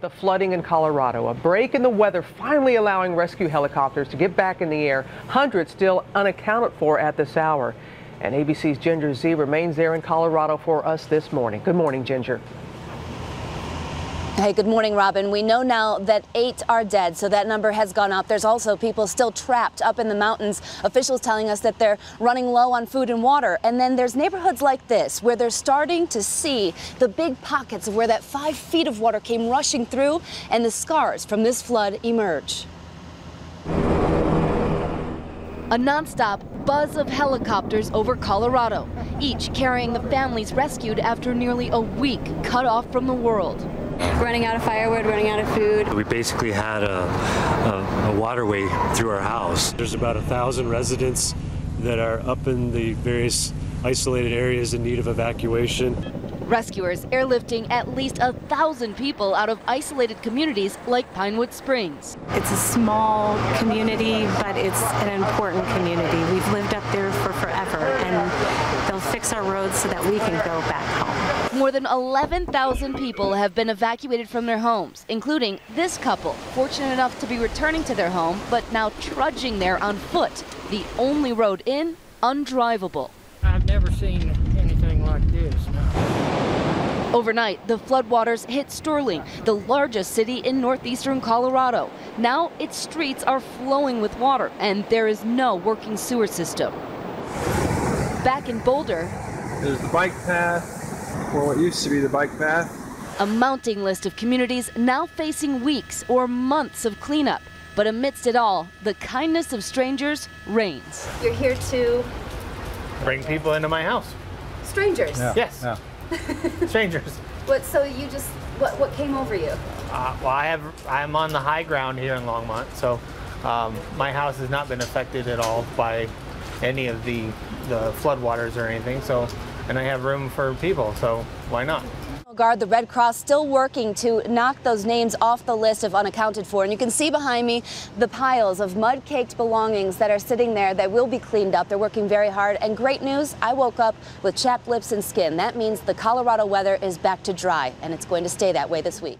The flooding in Colorado, a break in the weather finally allowing rescue helicopters to get back in the air, hundreds still unaccounted for at this hour. And ABC's Ginger Zee remains there in Colorado for us this morning. Good morning, Ginger. Hey, good morning, Robin. We know now that eight are dead, so that number has gone up. There's also people still trapped up in the mountains. Officials telling us that they're running low on food and water. And then there's neighborhoods like this where they're starting to see the big pockets of where that five feet of water came rushing through and the scars from this flood emerge. A nonstop buzz of helicopters over Colorado, each carrying the families rescued after nearly a week cut off from the world running out of firewood, running out of food. We basically had a, a, a waterway through our house. There's about a thousand residents that are up in the various isolated areas in need of evacuation. Rescuers airlifting at least a thousand people out of isolated communities like Pinewood Springs. It's a small community, but it's an important community. We've lived up there for forever, and our roads so that we can go back home. More than 11,000 people have been evacuated from their homes, including this couple, fortunate enough to be returning to their home, but now trudging there on foot, the only road in undrivable. I've never seen anything like this. No. Overnight, the floodwaters hit Sterling, the largest city in northeastern Colorado. Now its streets are flowing with water and there is no working sewer system. Back in Boulder, there's the bike path, or what used to be the bike path. A mounting list of communities now facing weeks or months of cleanup. But amidst it all, the kindness of strangers reigns. You're here to bring people into my house. Strangers? Yeah. Yes. Yeah. strangers. What? So you just what? What came over you? Uh, well, I have I'm on the high ground here in Longmont, so um, my house has not been affected at all by any of the the floodwaters or anything. So, and I have room for people, so why not? Guard, the Red Cross still working to knock those names off the list of unaccounted for. And you can see behind me the piles of mud caked belongings that are sitting there that will be cleaned up. They're working very hard. And great news, I woke up with chapped lips and skin. That means the Colorado weather is back to dry, and it's going to stay that way this week.